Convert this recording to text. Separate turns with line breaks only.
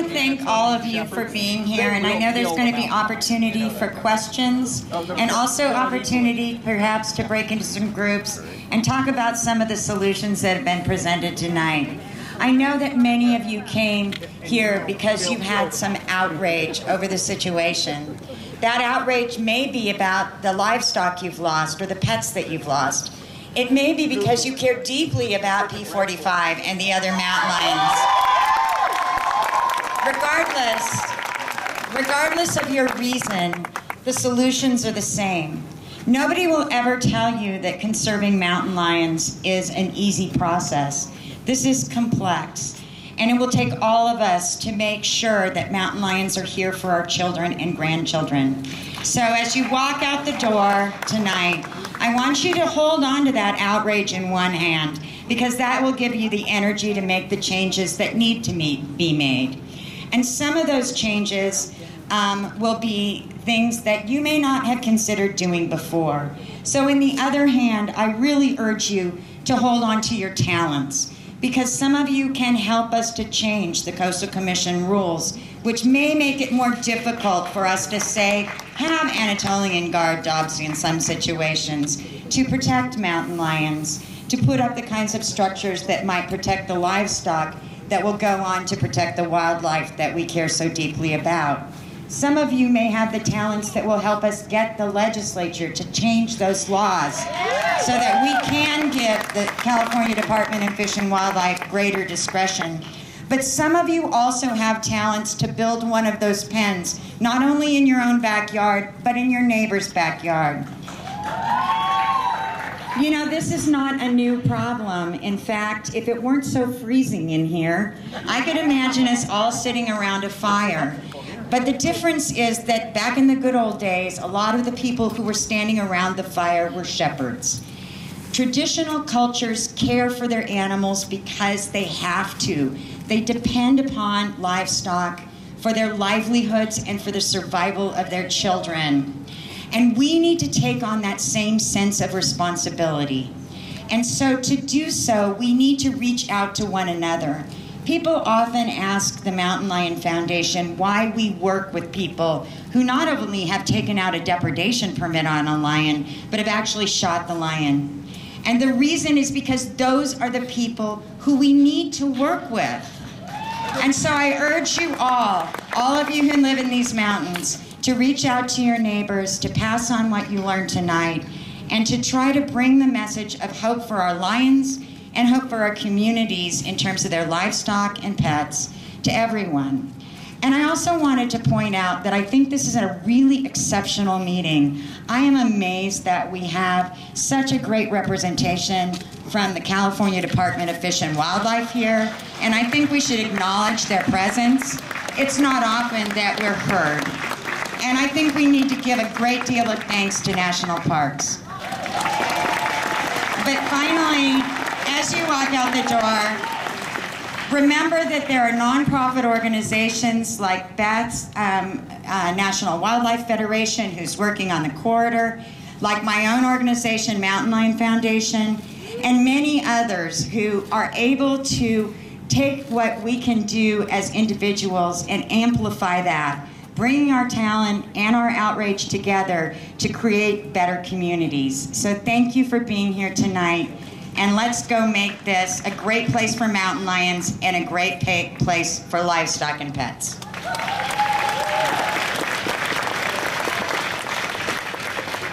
want to thank all of you for being here, and I know there's going to be opportunity for questions and also opportunity perhaps to break into some groups and talk about some of the solutions that have been presented tonight. I know that many of you came here because you had some outrage over the situation. That outrage may be about the livestock you've lost or the pets that you've lost. It may be because you care deeply about P45 and the other mountain lions. Regardless, regardless of your reason, the solutions are the same. Nobody will ever tell you that conserving mountain lions is an easy process. This is complex, and it will take all of us to make sure that mountain lions are here for our children and grandchildren. So as you walk out the door tonight, I want you to hold on to that outrage in one hand because that will give you the energy to make the changes that need to be made. And some of those changes um, will be things that you may not have considered doing before. So, in the other hand, I really urge you to hold on to your talents because some of you can help us to change the Coastal Commission rules, which may make it more difficult for us to say, have Anatolian guard dogs in some situations, to protect mountain lions, to put up the kinds of structures that might protect the livestock that will go on to protect the wildlife that we care so deeply about. Some of you may have the talents that will help us get the legislature to change those laws so that we can give the California Department of Fish and Wildlife greater discretion. But some of you also have talents to build one of those pens, not only in your own backyard, but in your neighbor's backyard. You know, this is not a new problem. In fact, if it weren't so freezing in here, I could imagine us all sitting around a fire. But the difference is that back in the good old days, a lot of the people who were standing around the fire were shepherds. Traditional cultures care for their animals because they have to. They depend upon livestock for their livelihoods and for the survival of their children. And we need to take on that same sense of responsibility. And so, to do so, we need to reach out to one another. People often ask the Mountain Lion Foundation why we work with people who not only have taken out a depredation permit on a lion, but have actually shot the lion. And the reason is because those are the people who we need to work with. And so I urge you all, all of you who live in these mountains, to reach out to your neighbors, to pass on what you learned tonight, and to try to bring the message of hope for our lions and hope for our communities in terms of their livestock and pets to everyone. And I also wanted to point out that I think this is a really exceptional meeting. I am amazed that we have such a great representation from the California Department of Fish and Wildlife here, and I think we should acknowledge their presence. It's not often that we're heard. And I think we need to give a great deal of thanks to national parks. But finally, as you walk out the door, remember that there are nonprofit organizations like BATS, um, uh, National Wildlife Federation, who's working on the corridor, like my own organization, Mountain Lion Foundation, and many others who are able to take what we can do as individuals and amplify that bringing our talent and our outrage together to create better communities. So thank you for being here tonight. And let's go make this a great place for mountain lions and a great place for livestock and pets.